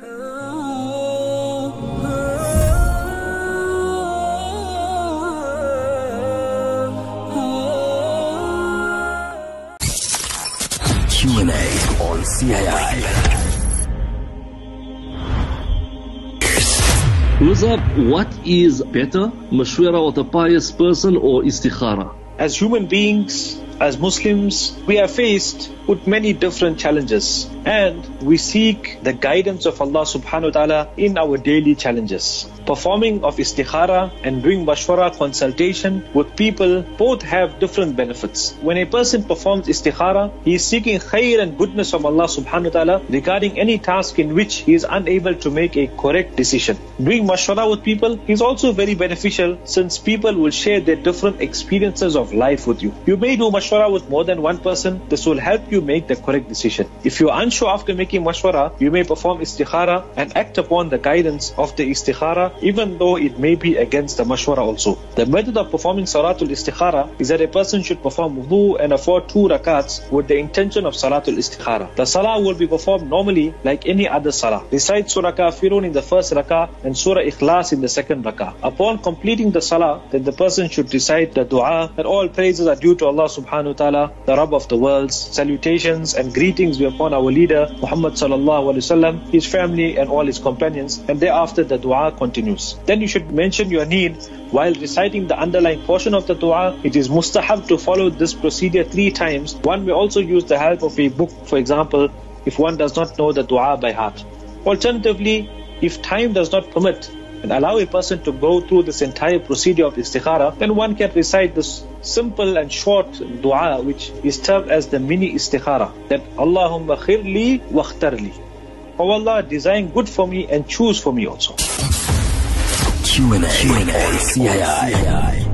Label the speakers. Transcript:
Speaker 1: Q&A on Cii.
Speaker 2: What's? What is better, mashwara of the pious person or istikhara?
Speaker 3: As human beings, as Muslims, we are faced with many different challenges and we seek the guidance of Allah subhanahu wa ta'ala in our daily challenges. Performing of istikhara and doing mashwara consultation with people both have different benefits. When a person performs istikhara, he is seeking khair and goodness from Allah subhanahu wa ta'ala regarding any task in which he is unable to make a correct decision. Doing mashwara with people is also very beneficial since people will share their different experiences of life with you. You may do mashwara with more than one person. This will help you make the correct decision. If you are unsure after making mashwara, you may perform istikhara and act upon the guidance of the istikhara even though it may be against the mashwara also. The method of performing salatul istikhara is that a person should perform wudu and afford two rakats with the intention of salatul istikhara. The salah will be performed normally like any other salah. Recite surah kafirun in the first rakah and surah ikhlas in the second rakah. Upon completing the salah, then the person should recite the dua that all praises are due to Allah subhanahu wa ta'ala, the Rabb of the worlds. Salutations and greetings be upon our leader Muhammad sallallahu alaihi wasallam, his family and all his companions. And thereafter the dua continues. Then you should mention your need while reciting the underlying portion of the dua. It is mustahab to follow this procedure three times. One may also use the help of a book, for example, if one does not know the dua by heart. Alternatively, if time does not permit and allow a person to go through this entire procedure of istikhara, then one can recite this simple and short dua which is termed as the mini istikhara that Allahumma khirli wakhtarli. Oh Allah, design good for me and choose for me also.
Speaker 1: Q&A Cii.